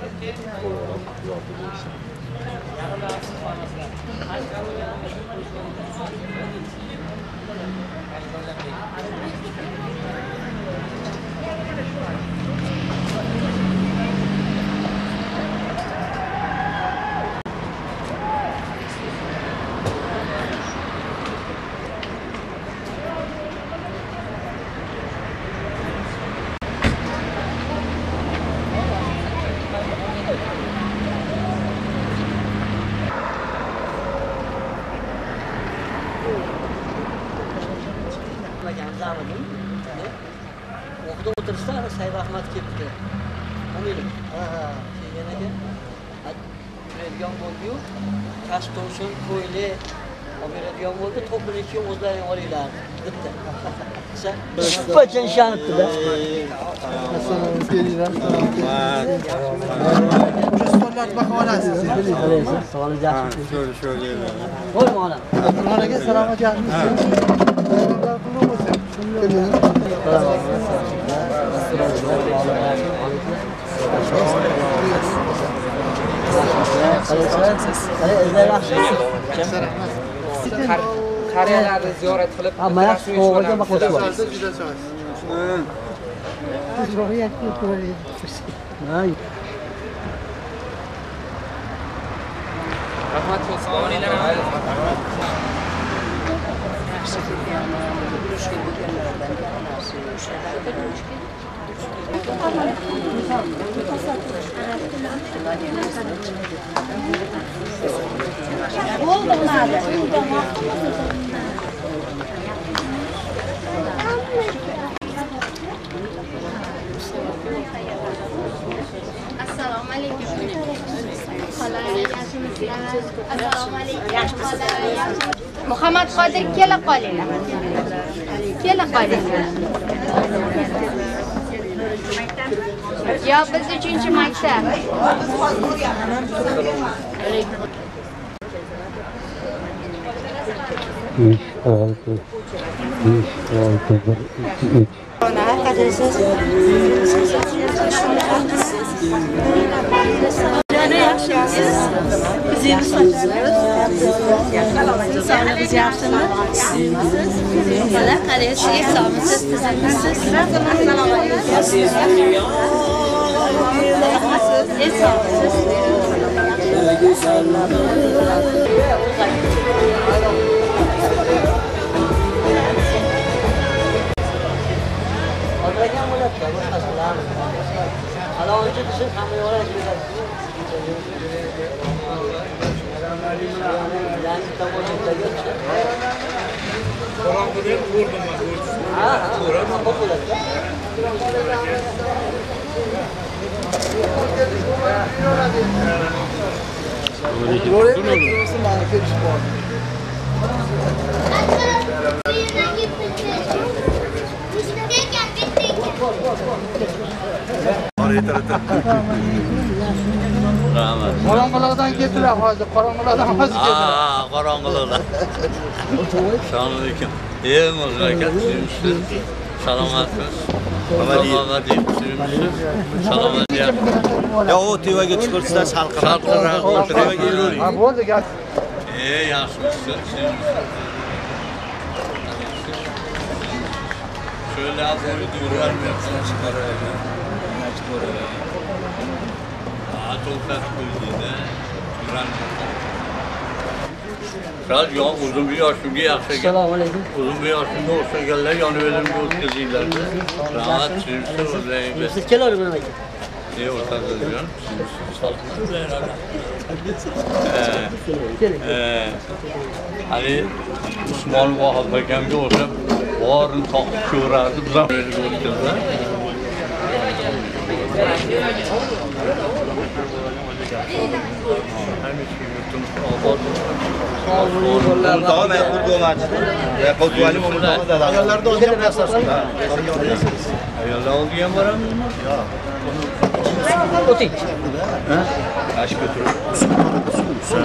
こうなってるわけです بلكي وزلاني ولي لا Şüphe çenşan etti be. Şöyle şöyle. Koy mu ana? Abdülhan'a selam hocam. Selam. Selam. Selam. Yaxshimi qariyalarni ziyorat qilib hamma yaxshi qo'g'irga boqmoqchi bor Ha, rahmat Assalomu alaykum. Xola, yaxshimisizlar? محمد قادر كلا قليلا كلا قليلا Yo, biz 3-maktab. besh olti besh olti bir ikki uch aşağısız. Biz yeni saçlarız. Sağlığımız yaptınız. Bana kalesi, sağımsız, tızımsız. Alacağım bu laptı, bu nasıl lan? Ala önce düşün, kameraya oraya gidelim. Orangudan vurdum bak. Orangudan vurdum bak. Oraya mı oturuyorsun manifet spor? Oraya tarafı. Rahmet. Qorong'ulardan ketdilar hozir, qorong'ulardan hozir ketdilar. Ha, qorong'ular. Assalomu alaykum. Ey Mirzo aka, sizimsiz. Salomatsiz. Salomat deyipsizmi? Salomat deyapman. Yo, u tevaga chiqarsizlar, salqinroq. Salqinroq tevaga yuravering. Ha, bo'ldi, gap. Ey, yaxshimisiz, sizimsiz. Şöyle az evi duyuruyorum. Çıkarıyorum. Mecburum. Çok sert koyduğunda yürüyemiyorsun. Biraz ya uzun bir yaşımda yaşa gel. Assalomu alaykum. Uzun bir yaşımda olsa gelirler yanı elimde oturuyorlardı. Rahat sürüsü oradayım. Siz keladi buni aka. Ne ortada diyorsun? Salkın herhalde. Keling. Tamam ya bu domates. Ya kotualim onu da da. Ayarlarda hocam esas. Ayarlarda olmayan var mı? Ya. Ha? Aşk götürür. Su parası su.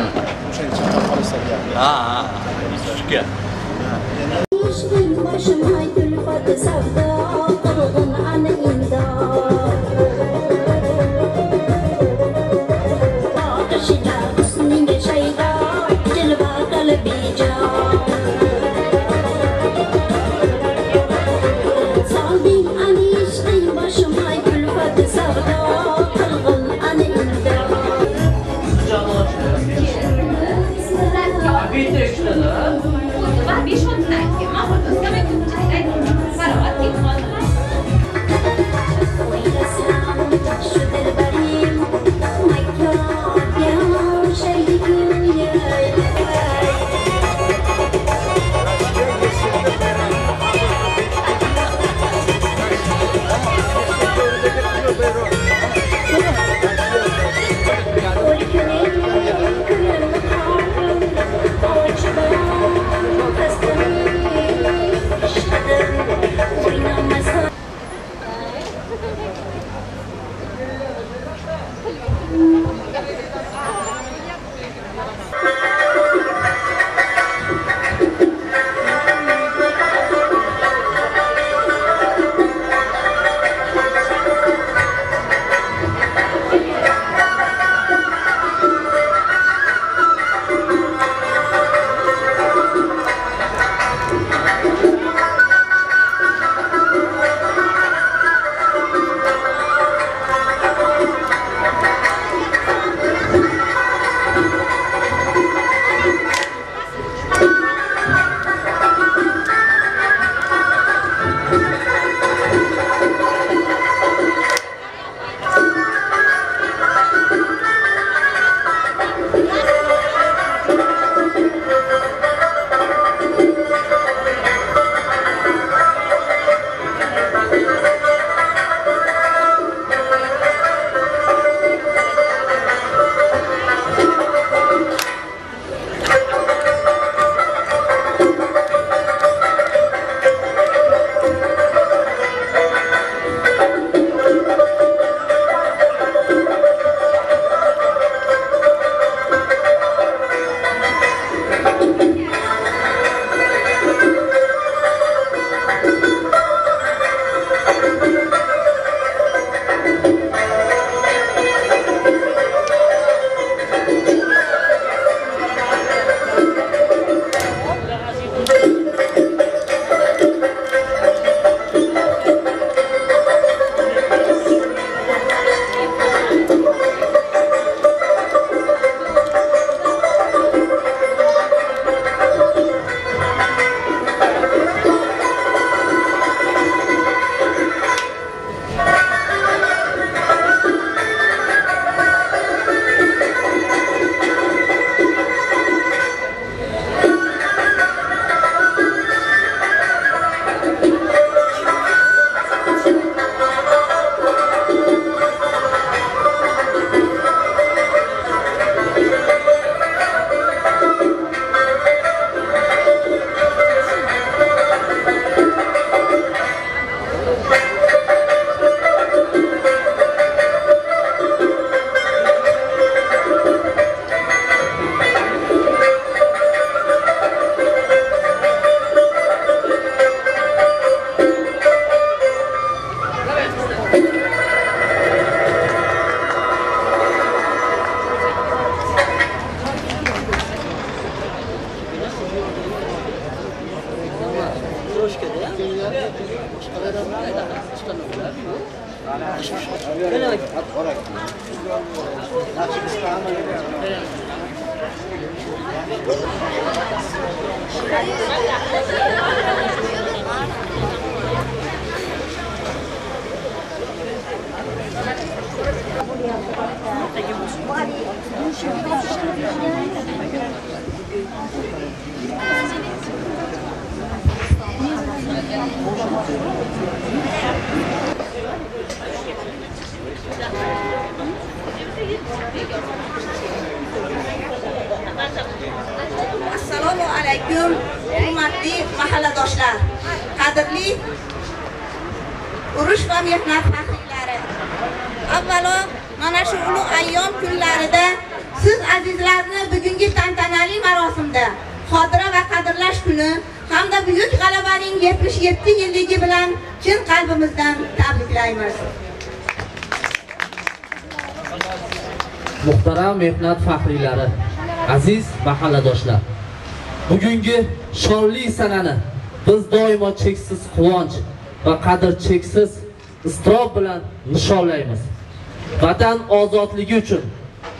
Alaykum hurmatli mahalladoshlar qadrli urush va mehnat faxriylari. Avvalo mana shu ulug' ayyom kunlarida siz azizlarni bugungi tantanali marosimda xotira va qadrlash kuni hamda buyuk g'alabaning 77 yilligi bilan chin qalbimizdan tabriklaymiz. Muhtaram mehnat faxriylari aziz mahalladoshlar. Bugungi shonli sanani biz doimo cheksiz quvonch va qadr cheksiz iztirob bilan nishonlaymiz. Vatan ozodligi uchun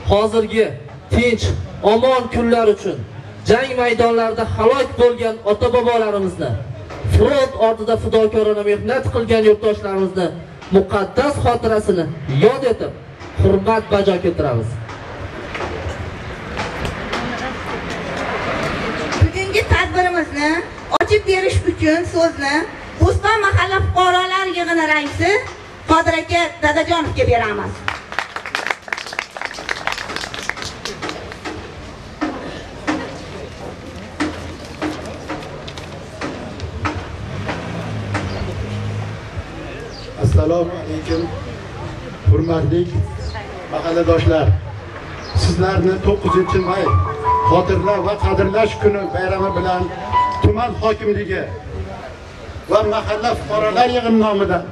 hozirgi tinch omon kunlar uchun jang maydonlarida halok bo'lgan ota bobolarimizni front ortida fidokorona mehnat qilgan yurtdoshlarimizni muqaddas xotirasini yod etib hurmat bajo keltiramiz. Tadbirimizni ochib berish uchun so'zni Bo'ston mahalla fuqarolar yig'ini raisi Qodir aka Dadajonovga beramiz. assalomu alaykum hurmatli mahalladoshlar sizlarni 9 may xotirlash va qadrlash kuni bayrami bilan tuman hokimligi va mahalla fuqarolar yig'ini nomidan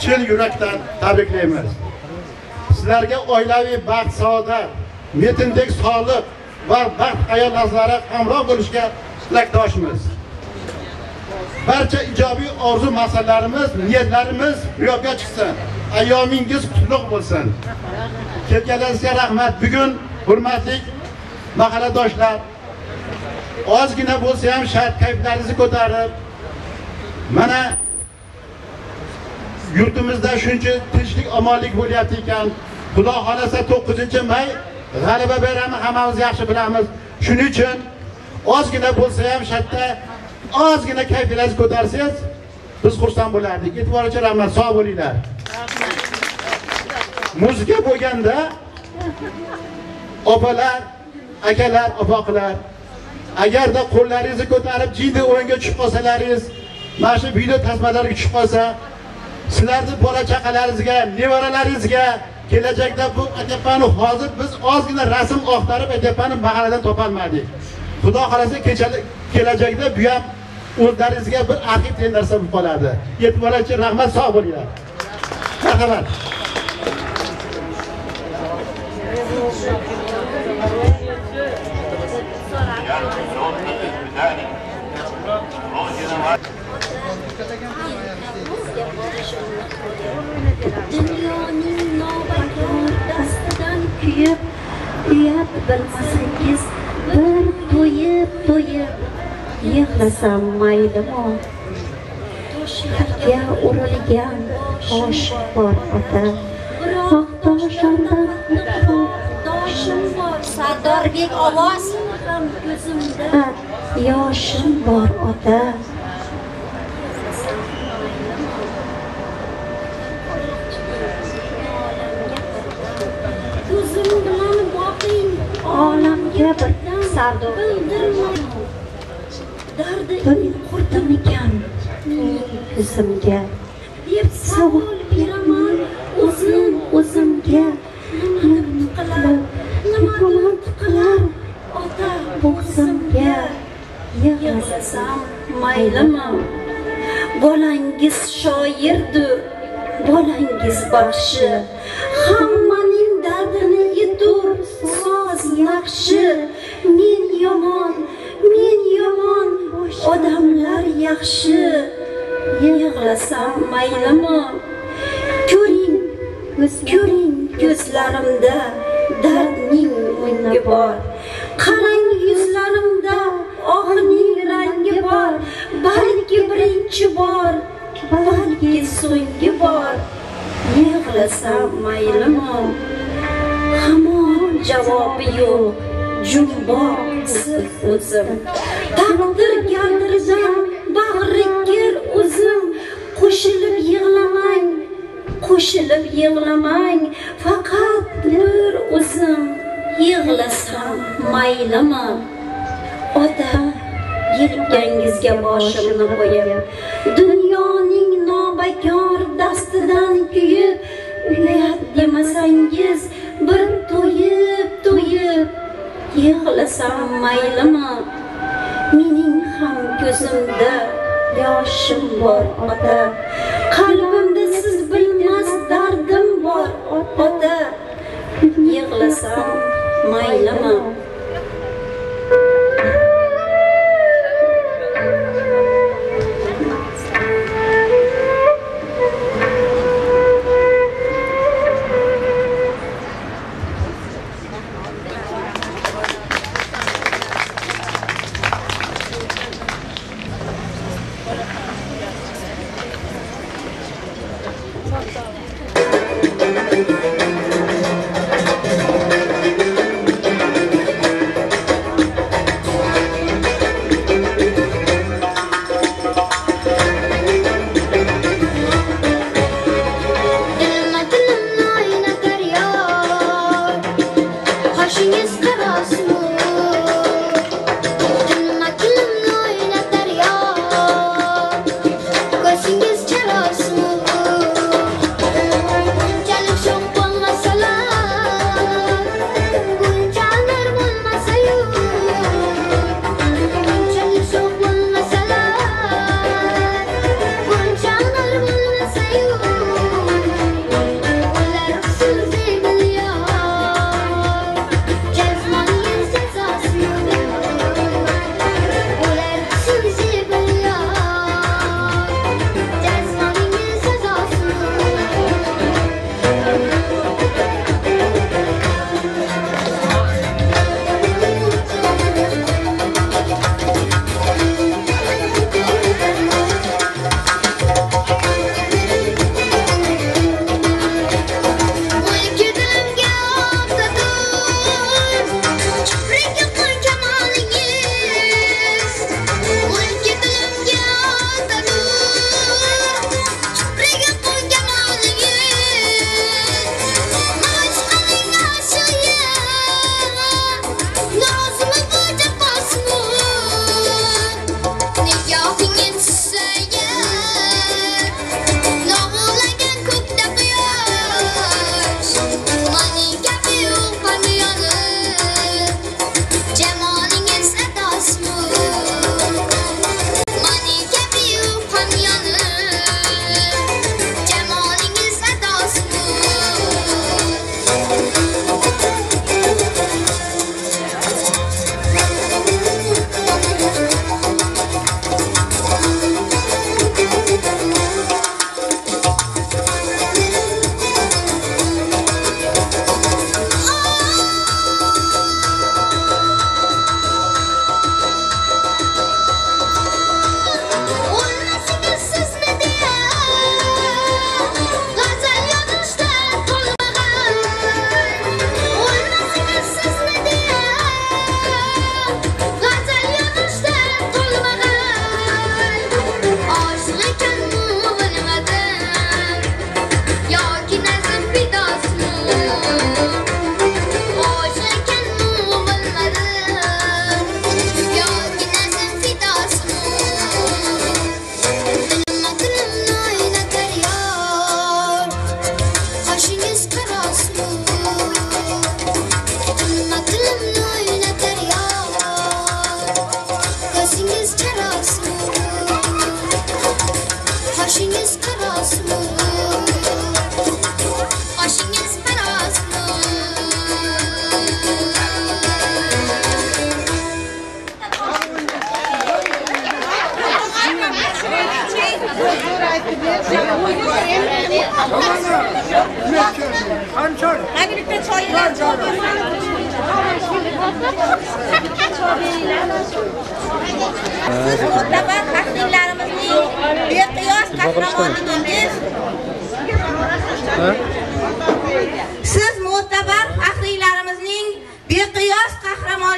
chin yurakdan tabriklaymiz. Sizlarga oilaviy baxt saodat metindek sog'liq va baxt hayolazlari hamroh bo'lishga tilakdoshmiz. Barcha ijobiy orzu maqsadlarimiz niyatlarimiz ro'yobga chiqsin. Ayyomingiz qutlug' bo'lsin. Kelganlaringizga rahmat. Bugun hurmatli mahalladoshlar ozgina bo'lsa ham shart kayflaringizni ko'tarib mana yurtimizda shuncha tinchlik omonlik bo'lyapti ekan. Xudo xohlasa 9 may g'alaba bayrami hammamiz yaxshi bilamiz. Shuning uchun ozgina bo'lsa ham shartda ozgina kayfiyatingizni ko'tarsangiz biz xursand bo'lardik. E'tibor uchun rahmat sog' bo'linglar. Muzika bo'lganda opalar akalar opoqlar agarda qo'llaringizni ko'tarib jiyda o'yinga tushib qolsalaringiz mana shu video tasmalarga tushib qolsa sizlarni bola chaqalaringizga nevaralaringizga kelajakda bu aytyapmanu hozir biz ozgina rasm oqtarib aytyapmanu mahalladan topolmadik. Xudo xohlasa kelajakda bu ham o'zlaringizga bir arxiv narsa bo'lib qoladi. E'tibor uchun rahmat sog' bo'linglar. Marhamat Dunyoning nobakor dastidan kuyib, uyat bilmasangiz, bir to'yib to'yib yig'lasam maylimi? Toshlarga urilgan tosh bor ota, biroq toshimdan doshim bor, Sardorbek ovoz ko'zimda yoshim bor ota. Ko'zim bilan boqing olamga bir dardi qurdimikan mening ko'zimga deb savol beraman o'zim o'zimga yig'lasam maylimi bolangiz shoirdir bolangiz baxshi hammaning dardini yetur so'z yaxshi. Men yomon men yomon odamlar yaxshi. Yig'lasam maylimi ko'ring ko'ring ko'zlarimda ohining rangi bor balki birinchi bor balki so'nggi bor yig'lasam maylimi hamon javobi yo'q jumboq siz o'zim taqdir kaldirdan bag'ri kir o'zim qo'shilib yig'lamang qo'shilib yig'lamang faqat bir o'zim yig'lasam maylimi ota yelkangizga boshimni qo'yib dunyoning nobakor dastidan kuyib uyat demasangiz bir to'yib to'yib yig'lasam maylimi? Mening ham ko'zimda yoshim bor ota. Qalbimda siz bilmas dardim bor ota. Yig'lasam maylimi?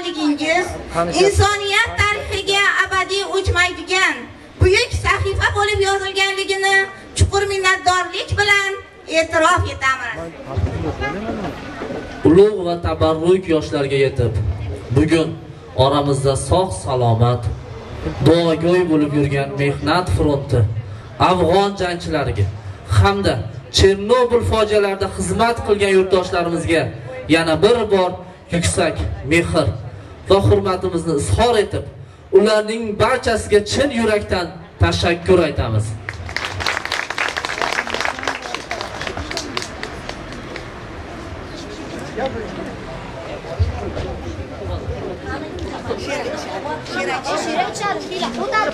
Qahramonligingiz insoniyat tarixiga abadiy o'chmaydigan buyuk sahifa bo'lib yozilganligini chuqur minnatdorlik bilan e'tirof etamiz. Ulug' va tabarruk yoshlarga yetib bugun oramizda sog' salomat duogo'y bo'lib yurgan mehnat fronti afg'on jangchilariga hamda chernobil fojialarida xizmat qilgan yurtdoshlarimizga yana bir bor yuksak mehr va hurmatimizni izhor etib ularning barchasiga chin yurakdan tashakkur aytamiz.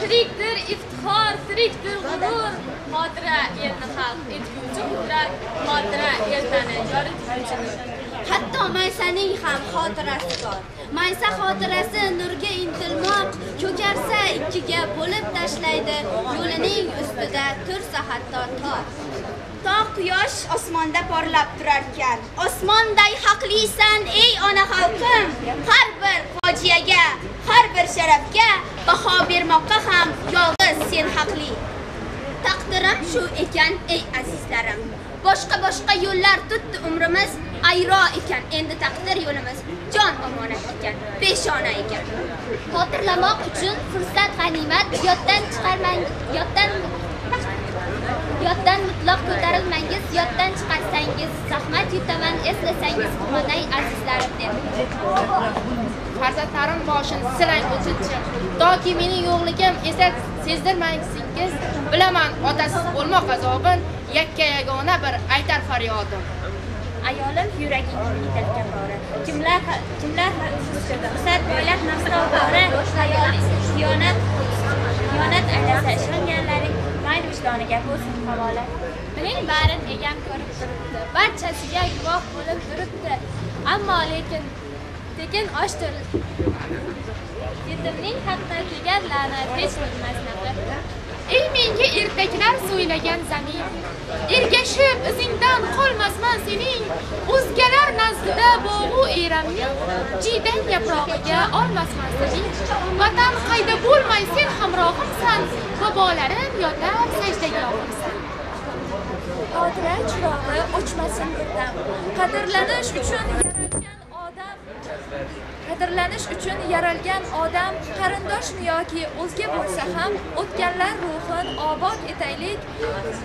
Tirikdir iftixor tirikdir g'urur xotira elni xalq. Etguvchi qudrat xotira ertani yoritguvchi Hatto Maysaning ham xotirasi bor. Maysa xotirasi nurga intilmoq, ko'karsa ikkiga bo'lib tashlaydi, yo'lining ustida tursa hatto tog'. tog' quyosh osmonda porlab turarkan osmonday haqlisan ey ona xalqim har bir fojiaga har bir sharafga baho bermoqqa ham yolg'iz sen haqli Taqdirim shu ekan ey azizlarim. Boshqa boshqa yo'llar tutdi umrimiz, ayro ekan endi taqdir yo'limiz. Jon omonat ekan, peshona ekan. Xotirlamoq uchun fursat g'animat, yoddan chiqarmang, yoddan Yoddan mutlaq ko'tarilmangiz, yoddan chiqarsangiz, zahmat yutaman, eslasangiz quvonay azizlarim deb. farzandlarim boshini silang o'zinchi toki mening yo'qligim esa sezdirmangsingiz bilaman otasiz bo'lmoq azobin yakka yagona bir aytar faryodim Ayolim yuraging yetgan bora. Kimlar kimlar ruxsat boylab nafsda bora. Ayol xiyonat xiyonat aylasa ishonganlaring mayli vijdoniga bo'lsin havola. mening barin egam ko'rib turibdi barchasiga guvoh bo'lib turibdi ammo lekin tekin osh yetimning haqqi tegar la'nat hech bilmas nafi ey menga ertaklar so'ylagan zamin ergashib izingdan qolmasman sening. O'zgalar nazdida bog'u eramning jiydan yaprog'iga olmasman sening vatan qayda bo'lmay sen hamrohimsan. Bobolarim yotar sajdagahimsan Xotira chirog'i o'chmasin birdan. Qadrlanish uchun Qadrlanish uchun yaralgan odam qarindoshmi yoki o'zga bo'lsa ham o'tganlar ruhin obod etaylik,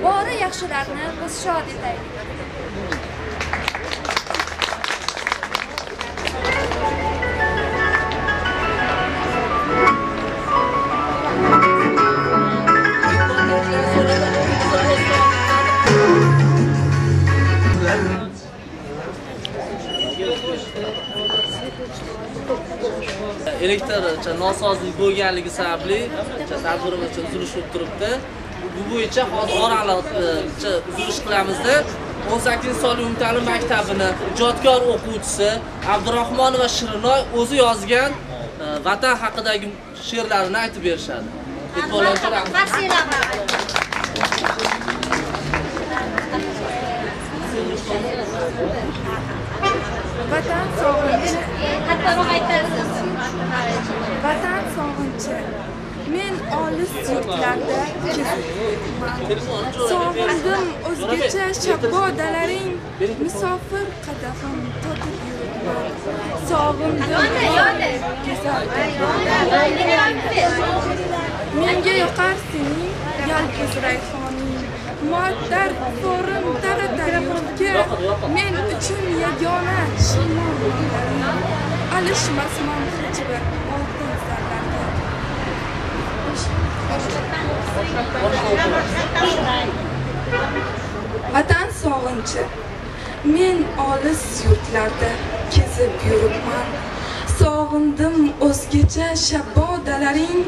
bori yaxshilarni biz shod etaylik. Elektr nosozlik bo'lganligi sababli o'sha tadbirimiz uzilish bo'lib turibdi. Bu bo'yicha hozir oraliqcha e, uzilish qilamizda. 18 sonli umumta'lim maktabini ijodkor o'quvchisi abdurahmonova shirinoy o'zi yozgan e, vatan haqidagi she'rlarini aytib berishadi. E'tiborlaringizga Vatan sog'inchi. Vatan sog'inchi. Men olis yurtlarda Sog'indim o'zgacha shabbodalaring, musofir qadahim totib yuribman. Sog'indim Menga yoqar sening yalpiz rayhoning. Muattar forim taratar men uchun yagona shimol yo'llaring. Alishmasman hech bir oltin zarlarga. Vatan sog'inchi. Men olis yurtlarda kezib yuribman. Sog'indim o'zgacha shabbodalaring,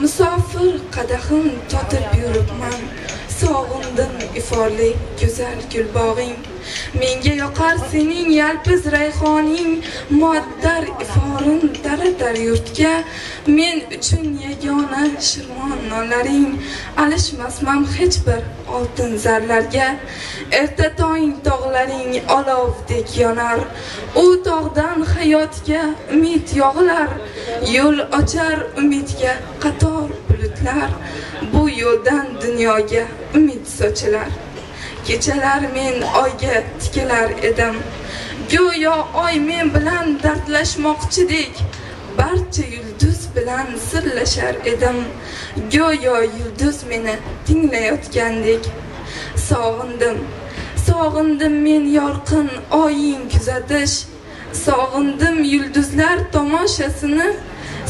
musofir qadahim totib yuribman. Sog'indim iforli go'zal gulbog'ing. Menga yoqar sening yalpiz rayhoning. Muattar iforin daratar yurtga. Men uchun yagona shirmon nonlaring. Alishmasman hech bir oltin zarlarga. Erta tong tog'laring olovdek yonar. U tog'dan hayotga umid yog'ilar yo'l ochar umidga qator bulutlar. Bu yo'ldan dunyoga umid sochilar. Kechalar men oyga tikilar edim. Go'yo oy men bilan dardlashmoqchidek. Barcha yulduz bilan sirlashar edim. Go'yo yulduz meni tinglayotgandek. Sog'indim. Sog'indim men yorqin oying kuzatish. Sog'indim yulduzlar tomoshasini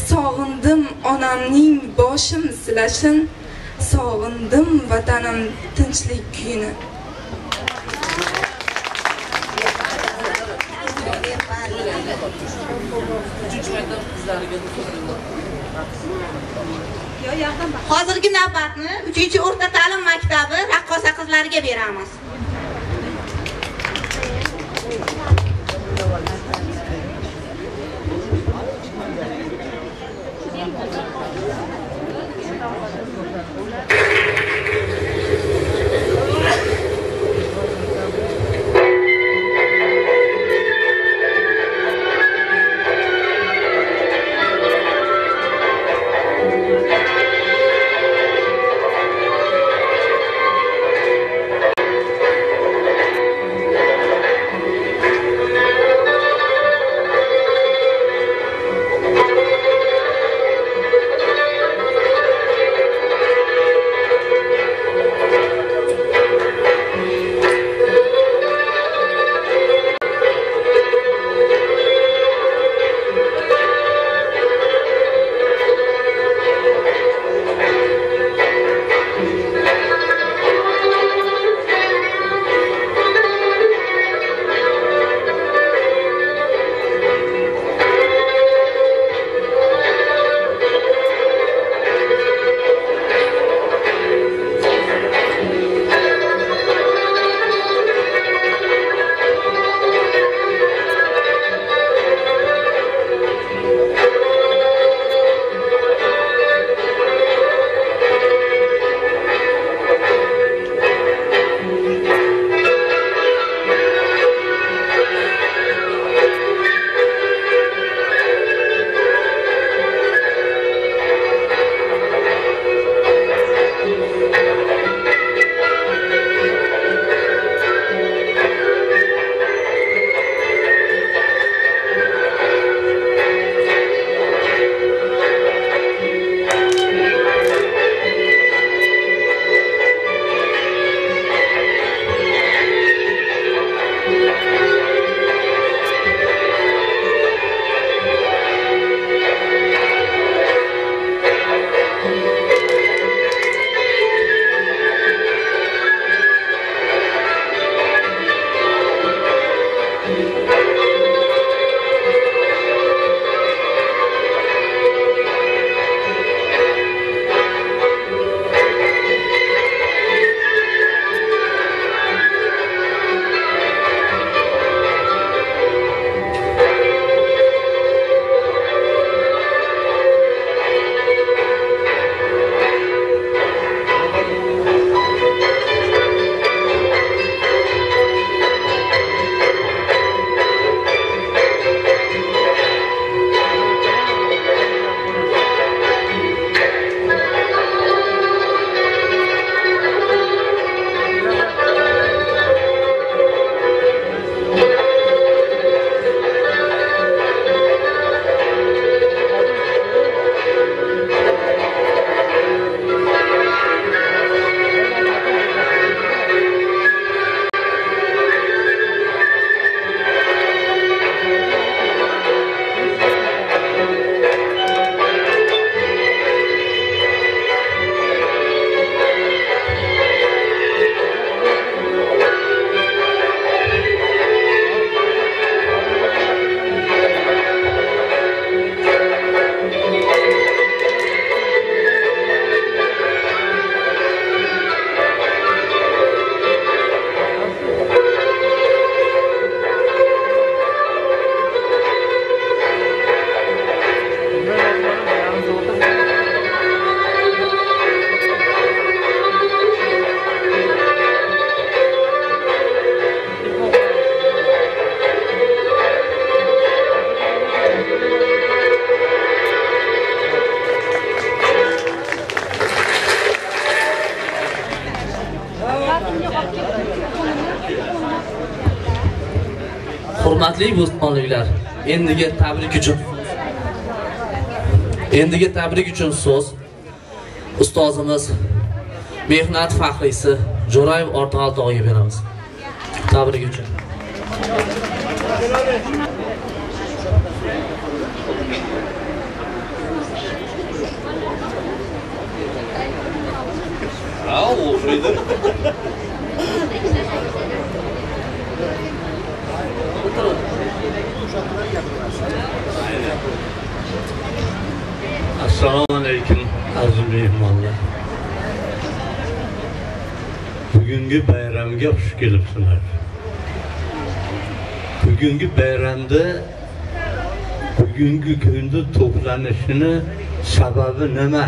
sog'indim onamning boshim silashin sog'indim vatanim tinchlik kuyini. Hozirgi navbatni 3 o'rta ta'lim maktabi raqqosa qizlariga beramiz hurmatli bo'stonliklar? Endiga tabrik uchun. Endiga tabrik uchun so'z. Ustozimiz mehnat faxriysi jo'rayev ortiqal tog'aga beramiz. Tabrik uchun. Ha, o'xshaydi. Assalomu alaykum aziz mehmonlar bugungi bayramga xush kelibsizlar. Bugungi bayramda bugungi kunda to'planishini sababi nima?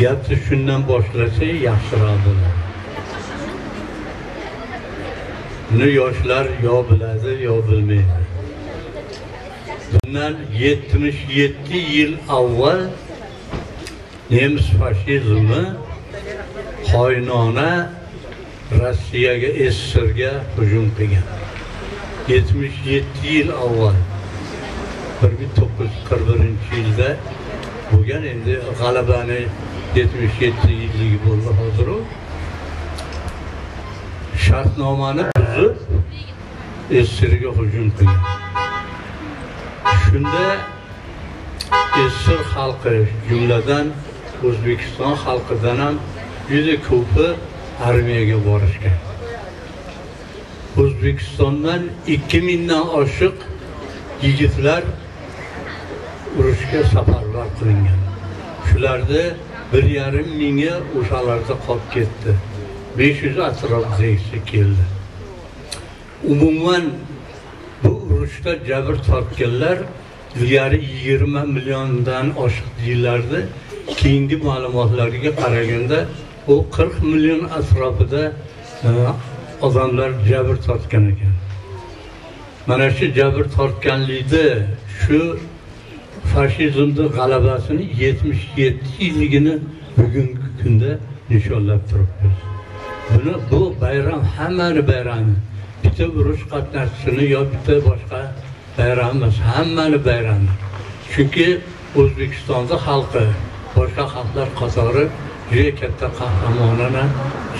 Gapni shundan boshlasak yaxshiroq bo'ladi buni yoshlar yo biladi yo bilmaydi. Bundan 77 yil avval nemis fashizmi qoynona rossiyaga ssrga hujum qilgan. 77 yil avval. 1941 yilda bo'lgan endi g'alabani 77 yilligi bo'ldi hozir u shartnomani buzib ssrga hujum qilgan. Shunda sr xalqi jumladan o'zbekiston xalqidan ham juda ko'pi armiyaga borishgan. O'zbekistondan ikki mingdan oshiq yigitlar urushga safarlar qilingan. Shularni bir yarim mingi o'shalarda qolib ketdi. Besh yuz atrofidagisi keldi. Umuman urushda jabr tortganlar ilgari yigirma milliondan oshiq deyilardi keyingi ma'lumotlarga qaraganda u qirq million atrofida e, odamlar jabr tortgan ekan. Mana shu jabr tortganlikni shu fashizmni g'alabasini yetmish yetti yilligini bugungi kunda nishonlab turibmiz. Buni bu bayram hammani bayrami bitta urush qatnashchisini yo bitta boshqa bayram emas hammani bayrami? Chunki o'zbekistonda xalqi boshqa xalqlar qatori juda katta qahramonona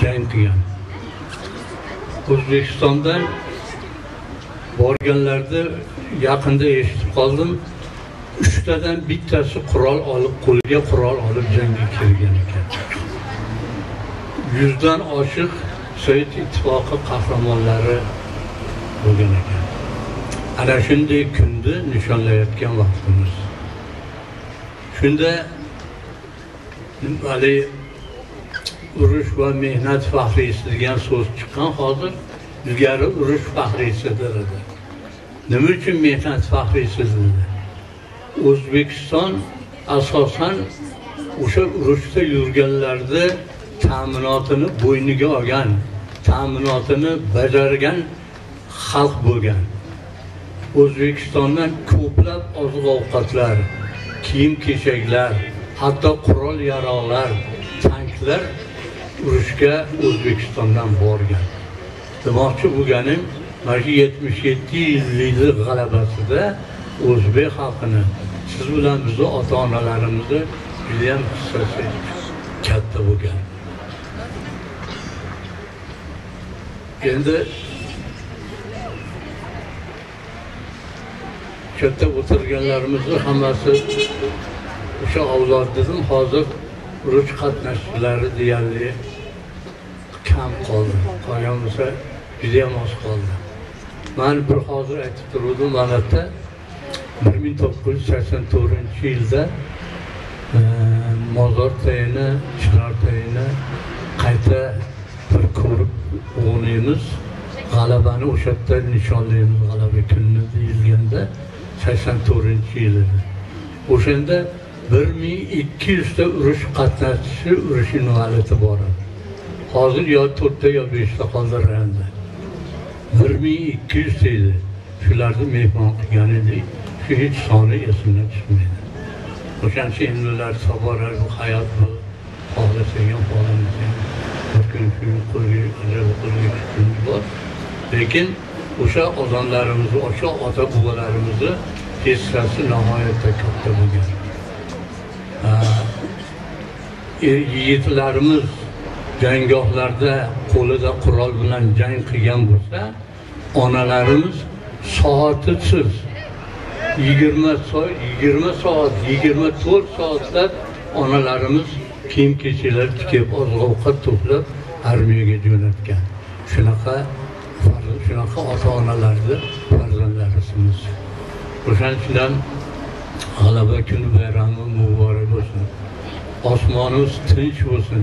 jang qilgan. O'zbekistondan borganlarda yaqinda eshitib qoldim. Uchtadan bittasi qurol olib qo'liga qurol olib jangga kirgan ekan. Yuzdan oshiq sovet ittifoqi qahramonlari bo'lgan ekan. Ana shunday kunni nishonlayotgan vaqtimiz. Shunda haligi urush va mehnat faxriysi degan so'z chiqqan hozir ilgari urush faxriysi edi. Nima uchun mehnat faxriysi dedi o'zbekiston asosan o'sha urushda yurganlarni ta'minotini bo'yniga olgan ta'minotini bajargan xalq bo'lgan. O'zbekistondan ko'plab oziq ovqatlar kiyim kechaklar hatto qurol yarog'lar tanklar urushga o'zbekistondan borgan. Demoqchi bo'lganim mana shu yetmish yetti yillik g'alabasida o'zbek xalqini siz bilan bizni ota onalarimizni judayam hissasi katta bo'lgan. Endi katta o'tirganlarimizni hammasi o'sha avlod dedim hozir urush qatnashchilari deyarli kam qoldi qolgan bo'lsa judayam oz qoldi man bir hozir aytib turuvdim mana yerda bir ming to'qqiz yuz sakson to'rtinchi yilda e, mozor tayini chinor tayini qayta bir ko'rib o'ynaymiz g'alabani o'sha yerda nishonlaymiz g'alaba kunini deyilganda sakson to'rtinchi yil edi o'shanda bir ming ikki yuzta urush qatnashchisi urush invalidi bor. Edi hozir yo to'rtta yo beshta qoldirgandi bir ming ikki yuzta edi. Shularni mehmon qilgan edik shu hech soni esimdan chiqmaydi. O'shaning endi ular tobora bu hayot bu xohlasak ham xohlamasang bor lekin o'sha odamlarimiz o'sha ota bobolarimizni hissasi nihoyatda katta bo'lgan. Er- yigitlarimiz janggohlarda qo'lida qurol bilan jang qilgan bo'lsa onalarimiz soatisiz yigirma soat yigirma soat yigirma to'rt soatlab onalarimiz kiyim kechaklar tikib oziq ovqat to'plab armiyaga jo'natgan. Shunaqa shunaqa ota onalarni farzandlarisimiz o'shaning uchun g'alaba kuni bayrami muborak bo'lsin. Osmonimiz tinch bo'lsin.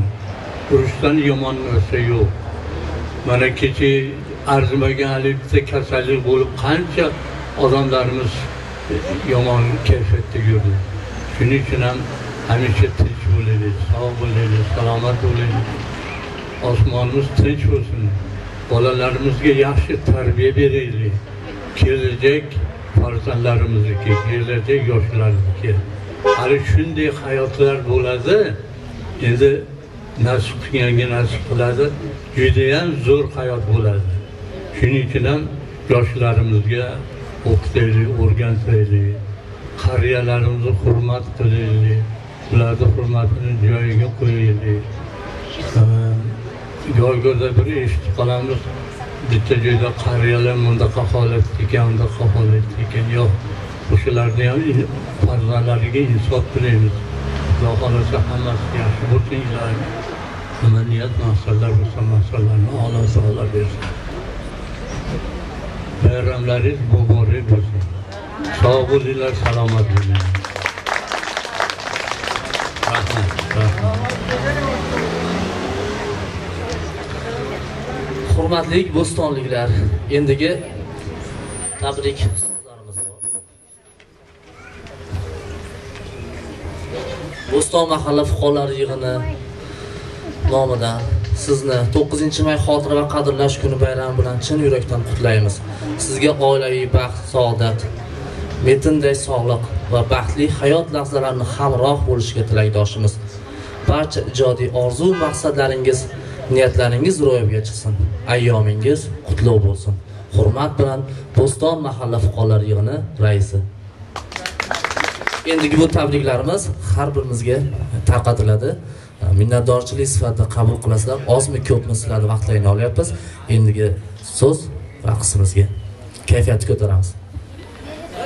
Urushdan yomon narsa yo'q. Mana kecha arzimagan haligi bitta kasallik bo'lib qancha odamlarimiz yomon kayfiyatda yurdi. Shuning uchun ham hamisha tinch sog' bo'laylik salomat bo'laylik osmonimiz tinch bo'lsin bolalarimizga yaxshi tarbiya beraylik kelajak farzandlarimizniki kelajak yoshlarniki. Hali shunday hayotlar bo'ladi endi nasib qilganga nasib qiladi judayam zo'r hayot bo'ladi. Shuning uchun ham yoshlarimizga o'qitaylik o'rgataylik qariyalarimizni hurmat qilaylik. Ularni hurmatini joyiga qo'yaylik yo'lgo'da bir eshitib qolamiz. Bitta joyda qariyalar bundaqa holatda ekan bunaqa holatda ekan. Yo'q o'shalarni ham farzandlariga insof tilaymiz. Xudo xohlasa hammasi yaxshi bo'lsin iloyim nima niyat maqsadlar bo'lsa maqsadlarni alo taolo bersin. Bayramlaringiz muborak bo'lsin. Sog' bo'linglar salomat bo'linglar. Rahmat. Hurmatli bo'stonliklar endigi tabrik bo'ston mahalla fuqarolari yig'ini nomidan sizni 9 may xotira va qadrlash kuni bayrami bilan chin yurakdan qutlaymiz. Sizga oilaviy baxt saodat metinday sog'liq va baxtli hayot lahzalarini hamroh bo'lishiga tilakdoshimiz. Barcha ijodiy orzu maqsadlaringiz niyatlaringiz ro'yobga chiqsin. Ayyomingiz qutlug' bo'lsin. Hurmat bilan bo'ston mahalla fuqarolar yig'ini raisi. Endigi bu tabriklarimiz har birimizga tarqatiladi. Minnatdorchilik sifatida qabul qilasizlar. Ozmi ko'pmi sizlarni vaqtlaringni olyapmiz. Endigi so'z raqsimizga kayfiyatni ko'taramiz.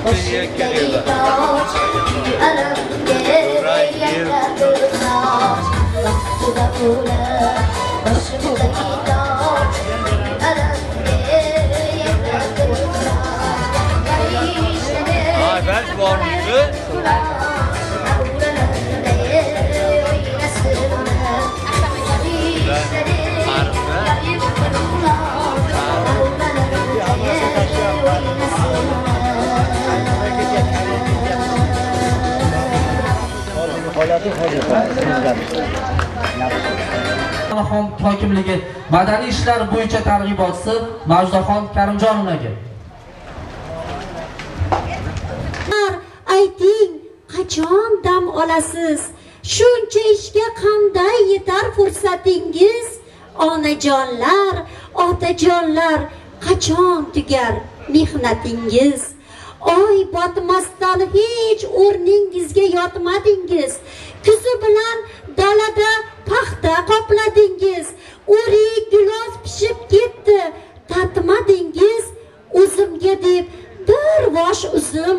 partiye geliyorlar. Right Xon hokimligi madaniy ishlar bo'yicha targ'ibotchisi Majdaxon Karimjonovga. ayting qachon dam olasiz? Shuncha ishga qanday yetar fursatingiz? Onajonlar otajonlar qachon tugar mehnatingiz? Oy botmasdan hech o'rningizga yotmadingiz. Kuzi bilan dalada paxta qopladingiz. O'rik gilos pishib ketdi. Tatmadingiz o'zimga deb. Bir bosh uzum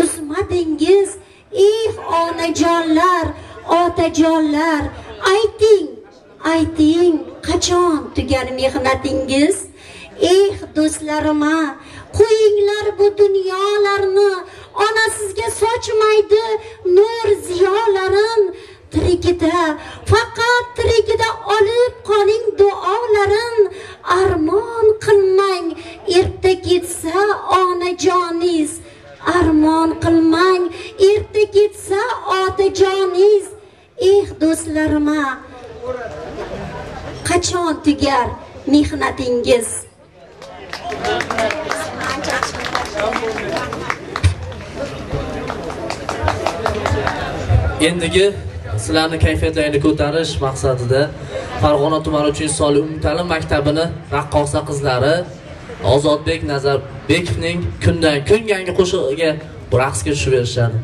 uzmadingiz ey onajonlar otajonlar ayting ayting qachon tugar mehnatingiz? Eh do'stlarima qo'yinglar bu dunyolarni ona sizga sochmaydi. Nur ziyolarin tirigida faqat tirigida olib qoling duolarin. Armon qilmang erta ketsa onajoningiz. Armon qilmang erta ketsa otajoningiz. Eh do'stlarima qachon tugar mehnatingiz? Bugungi sizlarni kayfiyatlaringni ko'tarish maqsadida Farg'ona tumani uchinchi sonli umumta'lim maktabini raqqosa qizlari Ozodbek Nazarbekovning kundan kun yangi qo'shig'iga raqsga tushib berishadi.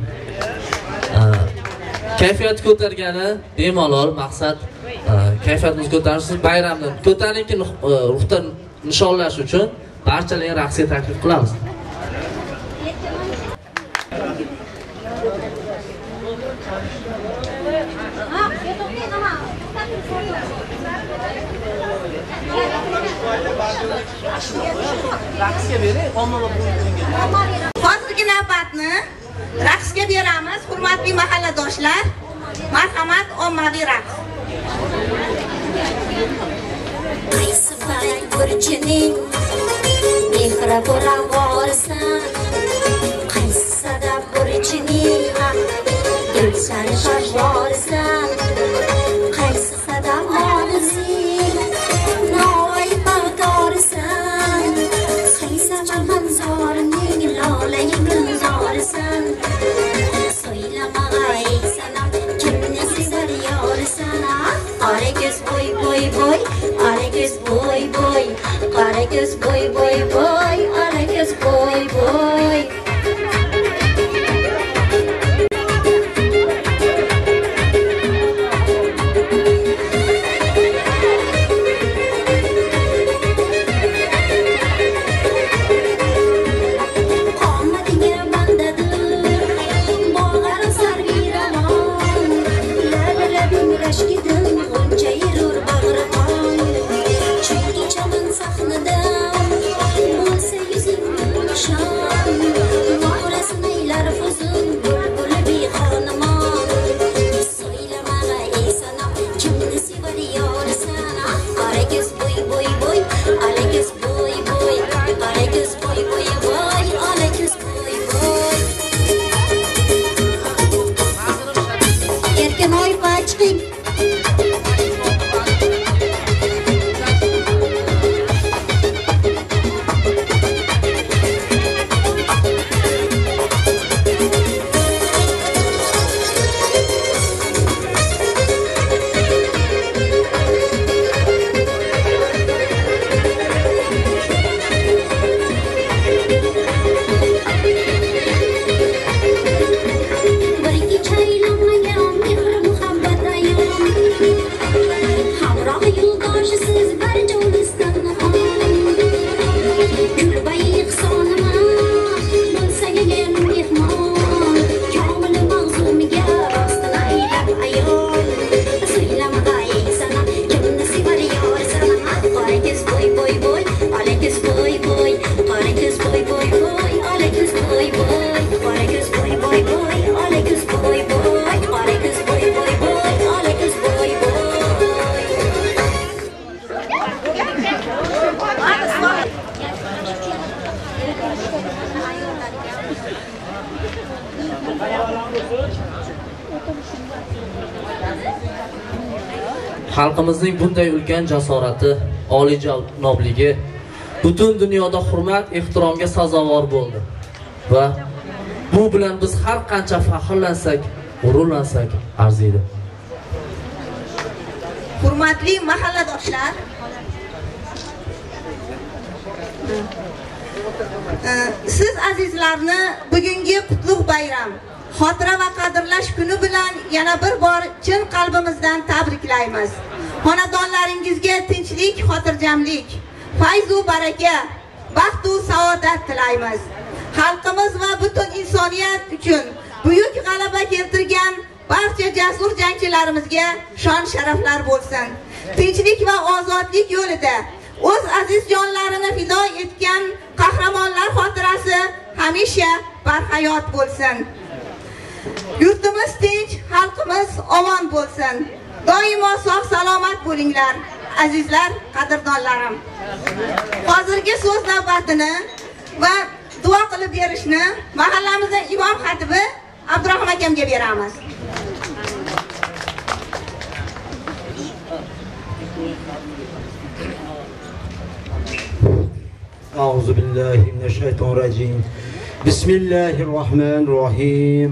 Kayfiyat ko'targani bemalol maqsad kayfiyatimizni ko'tarish bayramni ko'tarinki ruhda nishonlash uchun barchalarni raqsga taklif qilamiz. Raqsga bering ommabop hozirgi navbatni raqsga beramiz hurmatli mahalladoshlar. Marhamat ommaviy raqs. Qaysi falak burchining mehri bo'ravorisan qaysi sadaf burchining gulshan shoshvorisan qora ko'z xalqimizning bunday ulkan jasorati oliyjanobligi butun dunyoda hurmat ehtiromga sazovor bo'ldi. Va bu bilan biz har qancha faxrlansak g'ururlansak arziydi. Hurmatli mahalladoshlar e, siz azizlarni bugungi qutlug' bayram xotira va qadrlash kuni bilan yana bir bor chin qalbimizdan tabriklaymiz. Xonadonlaringizga tinchlik xotirjamlik. Fayzu baraka. Baxtu saodat tilaymiz. Xalqimiz va butun insoniyat uchun buyuk g'alaba keltirgan barcha jasur jangchilarimizga shon sharaflar bo'lsin. Tinchlik va ozodlik yo'lida o'z aziz jonlarini fido etgan qahramonlar xotirasi hamisha barhayot bo'lsin. Yurtimiz tinch xalqimiz omon bo'lsin. doimo sog' salomat bo'linglar azizlar qadrdonlarim hozirgi so'z navbatini va duo qilib berishni mahallamizning imom xatibi abdurahmon akamga beramiz أعوذ بالله من الشيطان الرجيم بسم الله الرحمن الرحيم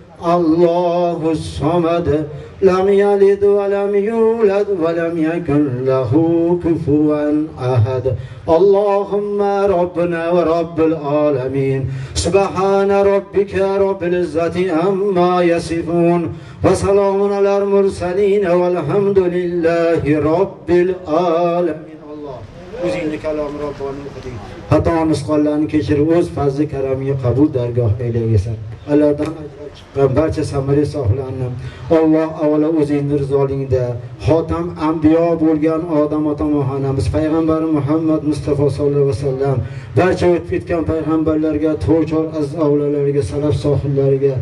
الله الصمد لم يلد ولم يولد ولم يكن له كفوا أحد اللهم ربنا ورب العالمين سبحان ربك رب العزة عما يصفون وسلام على المرسلين والحمد لله رب العالمين الله o'zingni kalomi robboni o'qiding xato nusxonlarni kechirib o'z fazli karamiga qabul dargoh aylaysan allohdan va barcha samara sohlarni alloh avvalo o'zingni rizolingda xotam ambiyo bo'lgan odam ota onamiz payg'ambari muhammad mustafa sallallohu alayhi vasallam barcha o'tib ketgan payg'ambarlarga to'ychor aziz avlolariga salaf sohiblariga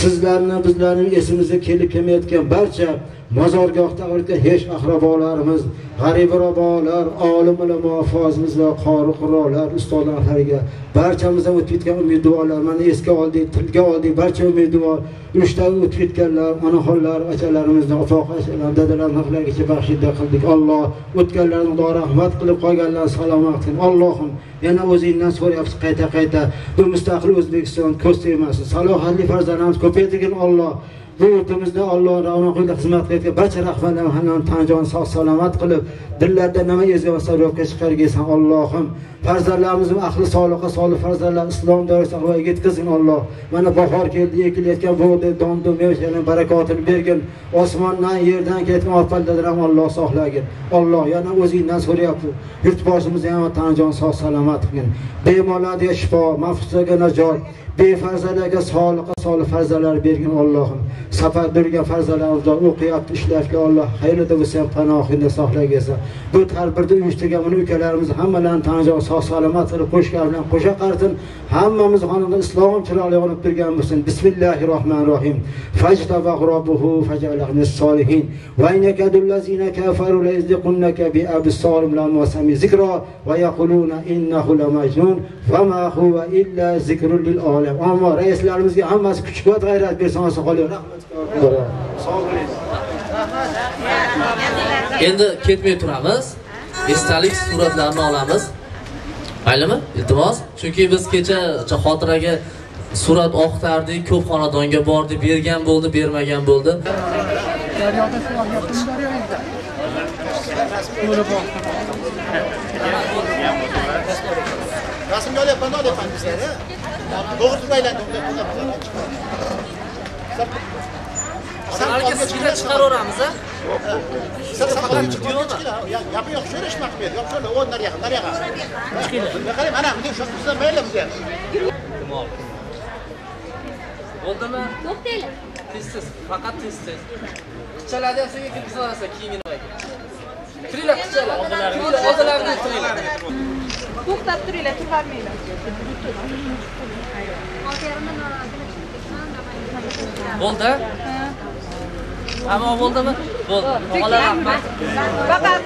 sizlarni bizlarning esimizga kelib kelmayotgan barcha mozorgohda o'tgan hech ahrabolarimiz g'arib rabolar olim ulamo fozimiz va qori qurrolar ustozlarga barchamizdan o'tib ketgan umidvorlar mana esga oldik tilga oldik barcha umidvor urushdagi o'tib ketganlar onaxonlar akalarimizni opoq akalar dadalarni haqlarigacha baxshida qildik. Alloh o'tganlarni xudo rahmat qilib qolganlarni salomat qilgin allohim yana o'zingdan so'rayapmiz qayta qayta bu mustaqil o'zbekiston ko'z tegmasin. Salohatli farzandlarimiz ko'paytirgin olloh bu yurtimizda Alloh ravon qilib xizmat qilayotgan barcha rahbarlar tan tanjon sog' salomat qilib dillarda nima ezgu va sarobga chiqargaysan Allohim farzandlarimizni ahli soliqqa solih farzandlar islom doirasida voyaga yetkazgin Alloh. Mana bahor keldi ekilayotgan bug'doy dondu mevasini barakotini bergin. Osmondan yerdan kelayotgan ofatlardan ham Alloh saqlagin Alloh yana o'zingdan so'rayapti. Yurtboshimizni ham tanajon sog' salomat qilgin. Bemorlarga shifo mahfuzlarga najot befarzandlarga sog'liqqa solih farzandlar bergin Allohim. Safar yurgan farzandlarimizda o'qiyapti ishlayapti Alloh xayrida bo'lsa ham panohingda saqlagaysan bu tadbirni uyushtirgan mana ukalarimiz hammalarini tanjon sog' salomat qilib qo'shgan bilan qo'sha qartin hammamiz xonada islom chiroyli yonib turgan bo'lsin bismillahi rohmanir rohim fajtabahu robbuhu fajalahu mis solihin va inakadul lazina kafaru la yazdiqunaka bi absarim lam wasami zikra va yaquluna innahu la majnun va ma huwa illa zikrun lil olam ammo raislarimizga hammasi kuch quvvat g'ayrat bersin olsa qolıyor sog' bo'ling endi ketmay turamiz esdalik suratlarni olamiz maylimi? Iltimos. Chunki biz kecha xotiraga surat oqtardik ko'p xonadonga bordi bergan bo'ldi bermagan bo'ldi. Daryoda shu olyaptimi daryoda rasmga olyapman olyapman bizlar to'g'ri turib aylandim Ularga sizga chiqaraveramiz a gapi yo'q shu ishni qilmaydi yo'q shu o'n nariyoqqa nariyoqqa qarang mana bunday shu bizlar mayli bizga bo'ldimi to'xtanglar tez tez faqat tez tez qizchalarni ham senga kirgizib olasan kiyimini kiringlar qizchalar kiringlar oldilariga o'tiringlar to'xtab turinglar turvermanglar bo'ldi hamma bo'ldimi? Bo'ldi. Og'alar rahmat faqat